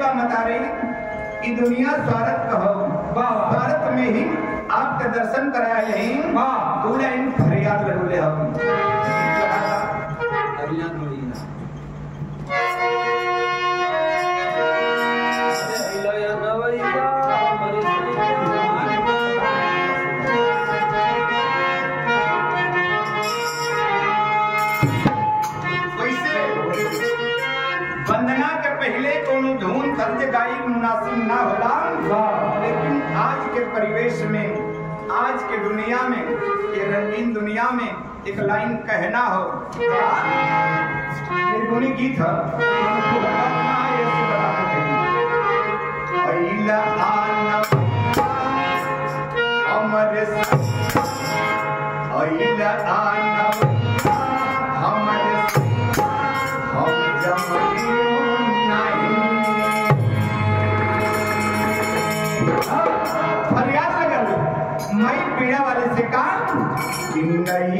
बा बता रही दुनिया स्वारत कहो। वाह भारत में ही आपके दर्शन कराया यही। दूल्हा इन फरियाद लगोले हम आज के दुनिया में, ये रंगीन दुनिया में एक लाइन कहना हो। निर्गुणी गीत है। अमर अल Daí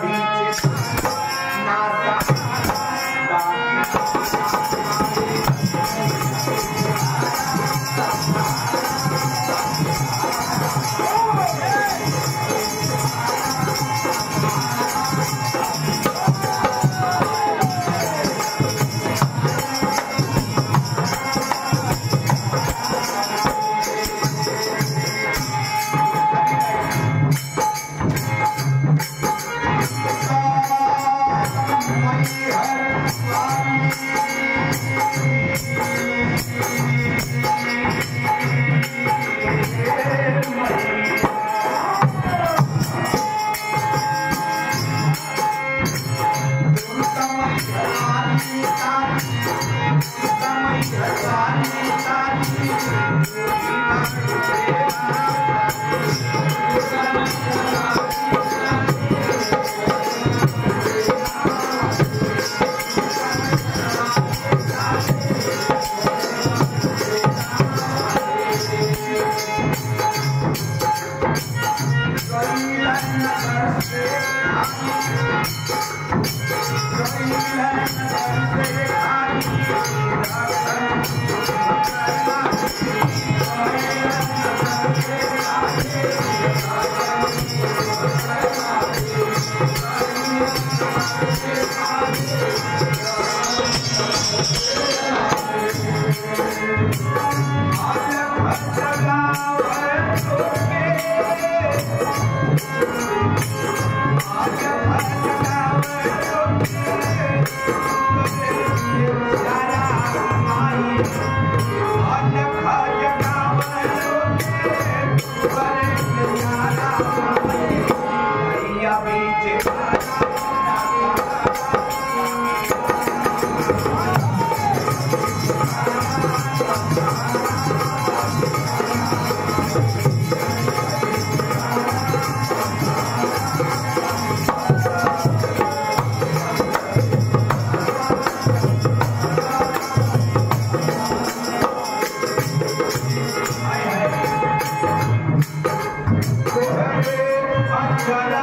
feet. Soy la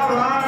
All right.